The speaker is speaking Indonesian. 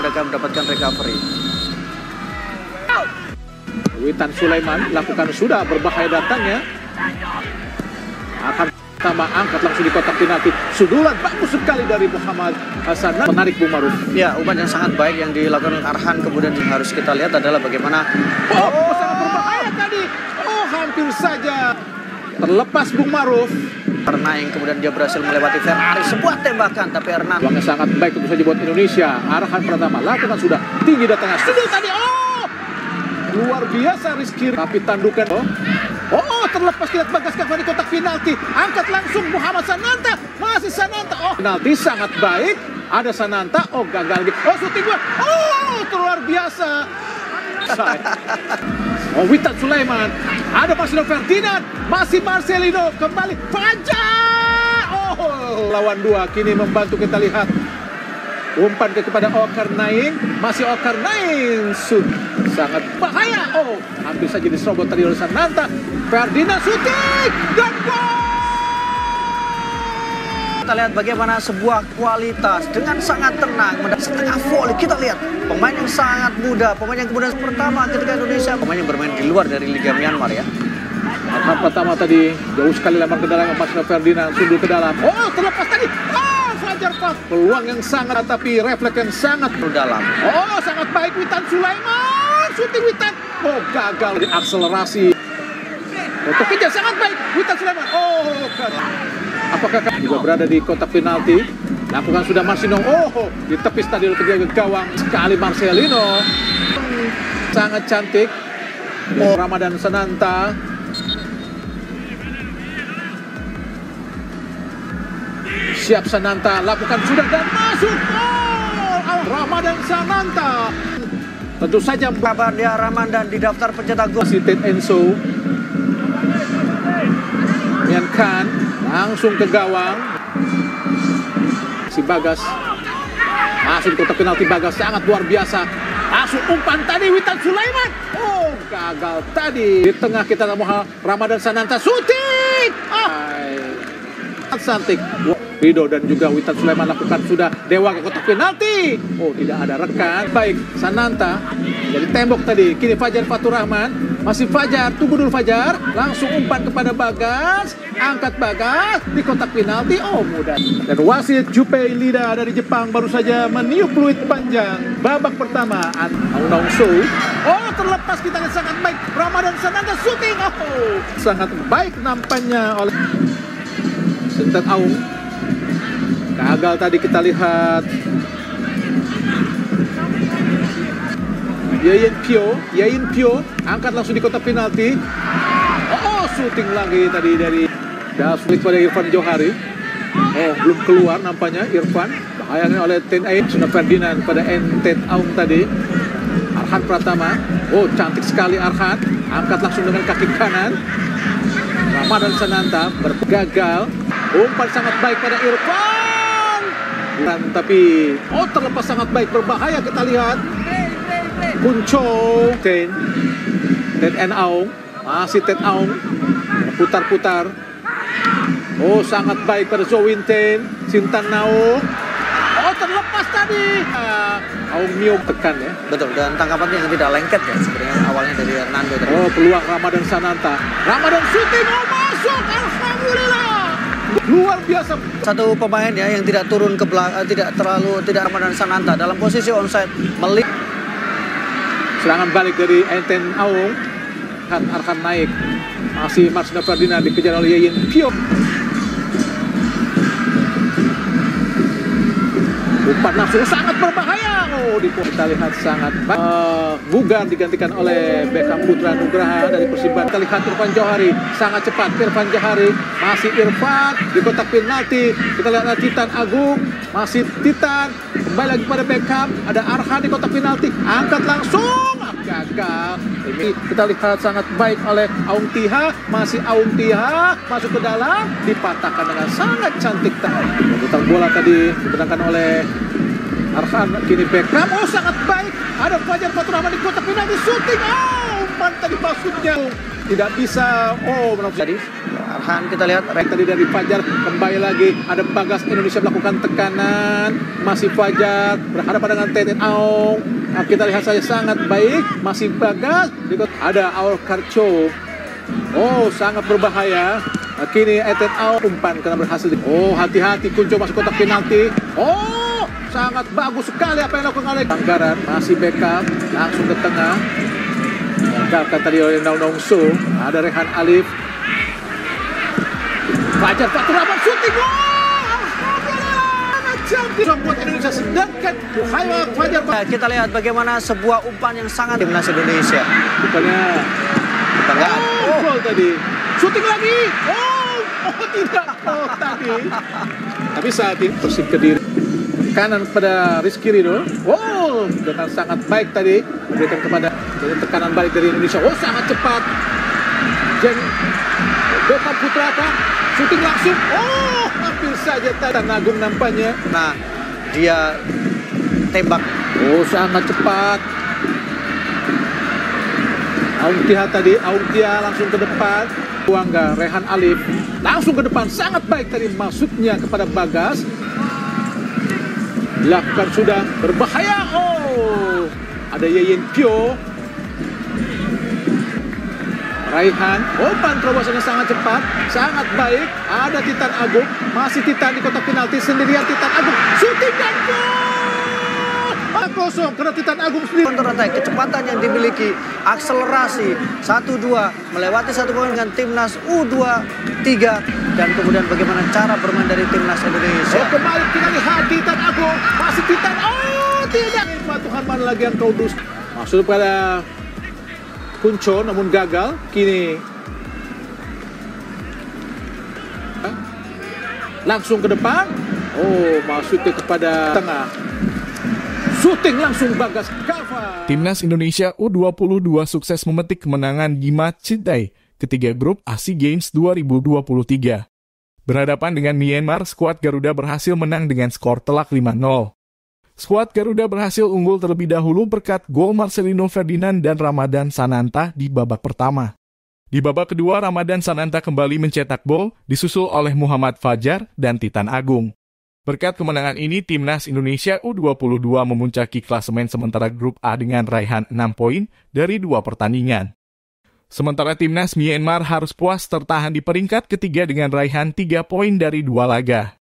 mereka mendapatkan recovery. Witan Sulaiman lakukan sudah berbahaya datangnya. Akan pertama angkat langsung di kotak penalti. Sudulan bagus sekali dari Muhammad Hasan menarik Bung Maruf. Ya, umpan yang sangat baik yang dilakukan oleh Arhan kemudian yang harus kita lihat adalah bagaimana Oh, sangat berbahaya tadi. Oh, hampir saja terlepas Bung Maruf. karena yang kemudian dia berhasil melewati Ferrari sebuah tembakan tapi Hernan Peluangnya sangat baik tentu saja buat Indonesia. Arahan pertama lakukan sudah tinggi datangnya. Sudut tadi. Oh, luar biasa Rizky. Tapi tandukan. Oh, oh terlepas lihat Bagas Kavani kotak penalti. Angkat langsung Muhammad Sananta. Masih Sananta. Oh, penalti sangat baik. Ada Sananta. Oh, gagal lagi. Oh, syuting. Oh, luar biasa. Oh, Witan Sulaiman. Ada Marcelo Ferdinand. Masih Marcelino. Kembali. Fajar. Oh, lawan dua. Kini membantu kita lihat. Umpan ke kepada Okar Naing. Masih Okar Naing. Sud. Sangat bahaya. Oh, hampir saja diserobot tadi oleh Sananta. Ferdinand syuting. Dan gol! Kita lihat bagaimana sebuah kualitas dengan sangat tenang mendapat setengah volley kita lihat pemain yang sangat muda pemain yang kemudian pertama ketika Indonesia pemain yang bermain di luar dari Liga Myanmar ya Angkat pertama tadi jauh sekali lempar ke dalam Marcelo Ferdinand sundul ke dalam. Oh terlepas tadi. Oh Fajar Pas. Peluang yang sangat tapi refleks yang sangat. dalam Oh sangat baik Witan Sulaiman. Shooting Witan. Oh gagal di akselerasi. Untuk kejar sangat baik Witan Sulaiman. Oh kan. Apakah kan juga berada di kotak penalti? Lakukan sudah Marcino. Oh di tepi stadion ketiga ke gawang sekali Marcelino. Sangat cantik. Oh. Ramadan Sananta. Siap Sananta, lakukan sudah dan masuk gol! Ramadan Sananta. Tentu saja kabar dia Ramadan di daftar pencetak gol si Ted Enzo. Mian Khan langsung ke gawang. Si Bagas masuk kotak penalti Bagas sangat luar biasa. Langsung umpan tadi Witan Sulaiman. Oh gagal tadi di tengah kita mau Ramadan Sananta shooting. Ay. Santik. Rido dan juga Witan Sulaiman lakukan sudah Dewa ke kotak penalti. Oh, tidak ada rekan. Baik, Sananta jadi tembok tadi. Kini Fajar Fatur Rahman. Masih Fajar, tunggu dulu Fajar. Langsung umpan kepada Bagas. Angkat Bagas di kotak penalti. Oh, mudah. Dan wasit Jupei Lida dari Jepang baru saja meniup fluid panjang. Babak pertama, Aung So. Oh, terlepas kita sangat baik. Ramadan Sananta shooting. Oh, sangat baik nampaknya oleh Sintet Aung. Gagal tadi kita lihat. Yayin Pio, Yayin Pio angkat langsung di kotak penalti. Oh, syuting lagi tadi dari Daslik pada Irfan Johari. Oh, belum keluar nampaknya Irfan. Bahayanya oleh TNI Suna Ferdinand pada Entet Aung tadi. Arhan Pratama. Oh, cantik sekali Arhan. Angkat langsung dengan kaki kanan. Ramadan Sananta bergagal. Umpan sangat baik pada Irfan. Dan tapi oh terlepas sangat baik berbahaya kita lihat. Kunco Ten Ten N Aung masih Ten Aung putar-putar. Oh sangat baik pada Zowin Ten Sintan Naung. Oh terlepas tadi. Ah, Aung Mio tekan ya. betul dan tangkapannya yang tidak lengket ya sebenarnya awalnya dari Hernando tadi. Oh peluang Ramadan Sananta. Ramadan shooting oh masuk. Alhamdulillah. Luar biasa. satu pemain ya yang tidak turun ke belakang tidak terlalu tidak Ramadan Sananta dalam posisi onside melik Serangan balik dari Enten Aung. Arhan, Arhan naik. Masih Marcelo Ferdinand dikejar oleh Yayin Pio. Umpan langsung sangat berbahaya. Oh, di kita lihat sangat uh, bugar digantikan oleh Beckham Putra Nugraha dari Persiban. Kita lihat Irfan Johari sangat cepat. Irfan Johari masih Irfan di kotak penalti. Kita lihat Titan Agung masih Titan kembali lagi pada Beckham. Ada Arhan di kotak penalti. Angkat langsung gagal. Ini kita lihat sangat baik oleh Aung Tiha. Masih Aung Tiha masuk ke dalam dipatahkan dengan sangat cantik. Putar bola tadi dibenarkan oleh Arhan kini Beckham. Oh sangat baik. Ada Fajar Fatur Rahman di kotak penalti. Shooting. Oh umpan tadi maksudnya. Tidak bisa. Oh, Jadi Arhan kita lihat tadi dari Fajar kembali lagi. Ada Bagas Indonesia melakukan tekanan. Masih Fajar berhadapan dengan Teten Aung. Nah, kita lihat saja sangat baik. Masih Bagas ada Aul Karcho. Oh sangat berbahaya. Nah, kini Eten Aung umpan karena berhasil. Oh hati-hati Kunco masuk kotak penalti. Oh sangat bagus sekali apa yang dilakukan oleh Anggaran masih backup langsung ke tengah Gagalkan tadi oleh Naung Su ada Rehan Alif Fajar Fatur Rahman syuting gol! Champion buat Indonesia sedangkan Muhammad Fajar Nah, kita lihat bagaimana sebuah umpan yang sangat timnas Indonesia. bukannya Kita lihat. oh, gol tadi. Syuting lagi. Oh, oh tidak. Oh tadi. Tapi saat ini Persib Kediri kanan pada Rizky Ridho. Oh, dengan sangat baik tadi berikan kepada jadi tekanan balik dari Indonesia. Oh, sangat cepat. Jen Bokap Putra apa? Syuting langsung. Oh, hampir saja Tatan Agung nampaknya. Nah, dia tembak Oh, sangat cepat. Aungtia tadi, Aungtia langsung ke depan. Buangga, Rehan Alif langsung ke depan. Sangat baik tadi masuknya kepada Bagas. Dilakukan sudah berbahaya. Oh, ada Yeyen Pyo. Raihan, umpan terobosannya sangat cepat, sangat baik. Ada Titan Agung, masih Titan di kotak penalti sendirian Titan Agung. Shooting dan gol! Kosong karena Titan Agung sendiri. counter attack, kecepatan yang dimiliki, akselerasi 1-2 melewati satu poin dengan timnas U23 dan kemudian bagaimana cara bermain dari timnas Oh, Indonesia. kembali kita lihat Titan Agung, masih Titan. Oh, tidak. Tuhan mana lagi yang kau dus. Masuk pada Kunco namun gagal. Kini langsung ke depan. Oh, masuknya kepada tengah. Shooting langsung Bagas Kava. Timnas Indonesia U22 sukses memetik kemenangan di Citai, ketiga grup ASEAN Games 2023. Berhadapan dengan Myanmar, skuad Garuda berhasil menang dengan skor telak 5-0. Skuad Garuda berhasil unggul terlebih dahulu berkat gol Marcelino Ferdinand dan Ramadan Sananta di babak pertama. Di babak kedua, Ramadan Sananta kembali mencetak gol, disusul oleh Muhammad Fajar dan Titan Agung. Berkat kemenangan ini, timnas Indonesia U22 memuncaki klasemen sementara grup A dengan raihan 6 poin dari dua pertandingan. Sementara timnas Myanmar harus puas tertahan di peringkat ketiga dengan raihan 3 poin dari dua laga.